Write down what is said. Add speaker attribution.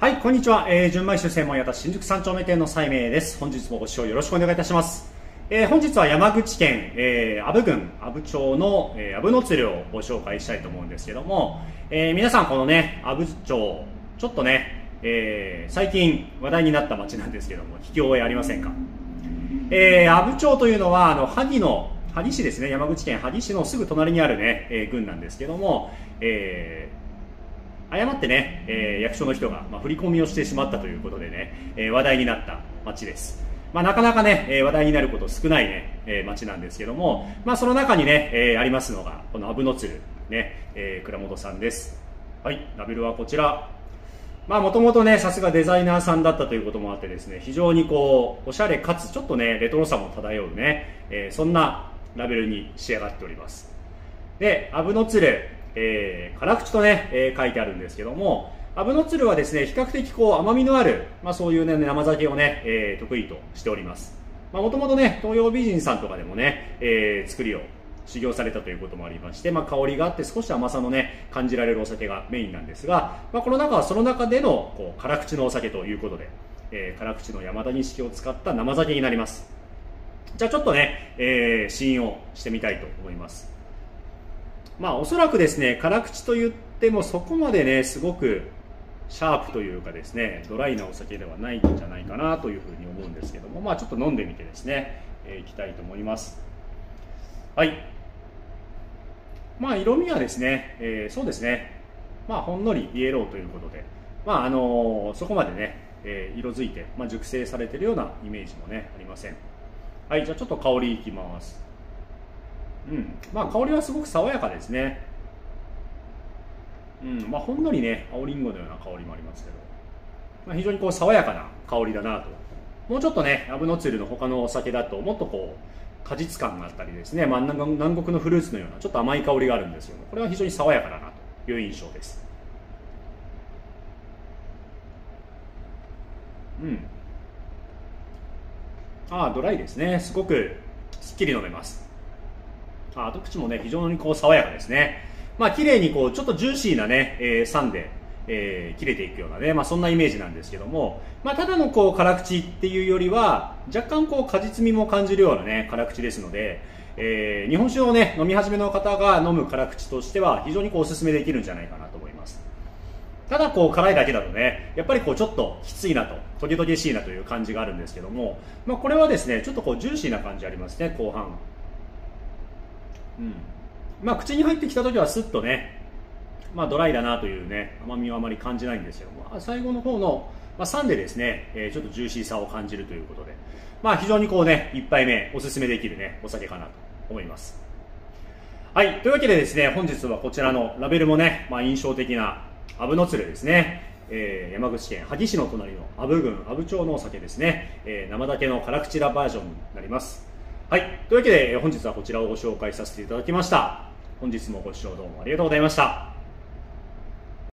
Speaker 1: はい、こんにちは。えー、純米酒専門屋田新宿三丁目店の西明です。本日もご視聴よろしくお願いいたします。えー、本日は山口県、えー、阿武郡阿武町の、えー、阿武の鶴をご紹介したいと思うんですけども、えー、皆さんこのね、阿武町、ちょっとね、えー、最近話題になった町なんですけども、聞き覚えありませんか？えー、阿武町というのは、あの、萩の、萩市ですね、山口県萩市のすぐ隣にあるね、えー、郡なんですけども、えー、誤ってね、えー、役所の人が、まあ、振り込みをしてしまったということでね、えー、話題になった町です。まあ、なかなかね、えー、話題になること少ないね、えー、町なんですけども、まあ、その中にね、えー、ありますのが、この阿武の鶴、ね、えー、倉本さんです。はい、ラベルはこちら、まあもともとね、さすがデザイナーさんだったということもあってですね、非常にこう、おしゃれかつちょっとね、レトロさも漂うね、えー、そんなラベルに仕上がっております。で、アブノツル、えー、辛口とね、えー、書いてあるんですけども、アブノツルはですね、比較的こう甘みのある、まあそういうね、生酒をね、えー、得意としております。まあもともとね、東洋美人さんとかでもね、えー、作りを修行されたということもありまして、まあ、香りがあって少し甘さのね感じられるお酒がメインなんですが、まあ、この中はその中でのこう辛口のお酒ということで、えー、辛口の山田錦を使った生酒になりますじゃあちょっとね、えー、試飲をしてみたいと思いますまあおそらくですね辛口と言ってもそこまでねすごくシャープというかですねドライなお酒ではないんじゃないかなというふうに思うんですけどもまあちょっと飲んでみてですね、えー、いきたいと思いますはいまあ、色味はですね、えー、そうですね、まあ、ほんのりイエローということで、まああのー、そこまでね、えー、色づいて、まあ、熟成されてるようなイメージもね、ありません。はい、じゃあちょっと香りいきます。うん、まあ香りはすごく爽やかですね。うん、まあほんのりね、青りんごのような香りもありますけど、まあ、非常にこう爽やかな香りだなと。もうちょっとね、アブノツルの他のお酒だと、もっとこう、果実感があったりですね、まあ、南国のフルーツのようなちょっと甘い香りがあるんですよこれは非常に爽やかだなという印象です。うん。ああドライですね。すごくすっきり飲めます。後口もね非常にこう爽やかですね。まあ綺麗にこうちょっとジューシーなね、えー、酸でえー、切れていくようなね、まあ、そんなイメージなんですけども、まあ、ただのこう辛口っていうよりは若干こう果実味も感じるようなね辛口ですので、えー、日本酒をね飲み始めの方が飲む辛口としては非常にこうおすすめできるんじゃないかなと思います。ただこう辛いだけだとねやっぱりこうちょっときついなとトゲトゲしいなという感じがあるんですけども、まあ、これはですねちょっとこうジューシーな感じありますね後半。うん。まあ口に入ってきた時はスッとねまあ、ドライだなというね甘みはあまり感じないんですけども最後の方の、まあ、酸でですね、えー、ちょっとジューシーさを感じるということで、まあ、非常にこうね1杯目おすすめできるねお酒かなと思います。はい。というわけでですね本日はこちらのラベルもね、まあ、印象的なアブノツルですね。えー、山口県萩市の隣の阿武郡阿武町のお酒ですね、えー、生だけの辛口ラバージョンになります。はい。というわけで本日はこちらをご紹介させていただきました。本日もご視聴どうもありがとうございました。